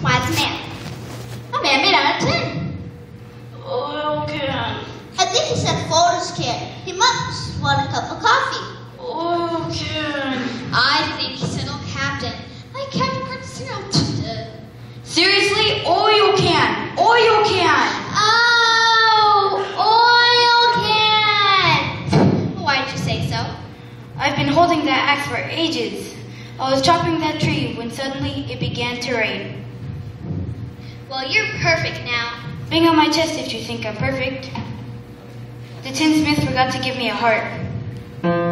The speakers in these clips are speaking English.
Why, it's a man. A man made out of tin. Oil can. I think he said folders can. He must want a cup of coffee. Oil can. I think he said, oh, Captain. Like Captain Curtis Seriously? Oil can. Oil can. Oh, oil can. Why'd you say so? I've been holding that axe for ages. I was chopping that tree when suddenly it began to rain. Well, you're perfect now. Bang on my chest if you think I'm perfect. The tinsmith forgot to give me a heart.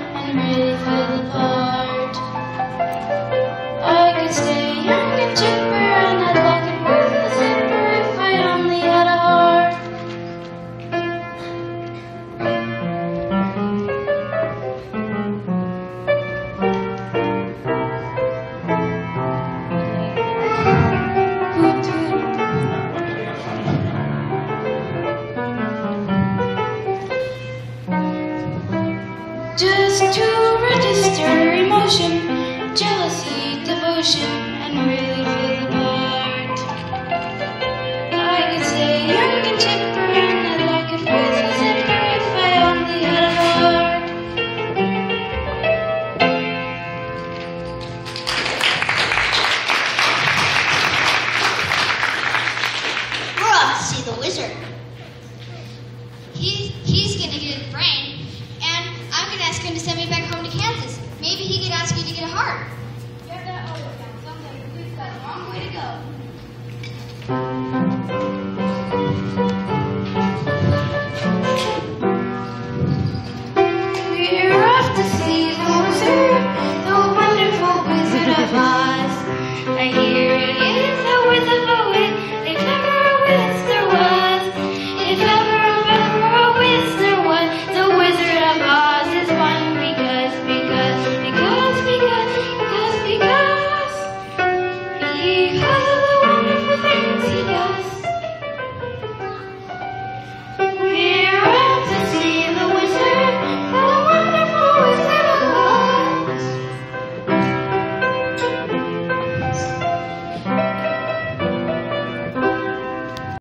friends with the sparrows Just to register emotion, jealousy, devotion, and really feel the part. I could stay young and chipper, and I'd like it with a zipper if I only had a heart. To see the wizard. He, he's to get brain, going to send me back home to Kansas. Maybe he could ask you to get a heart.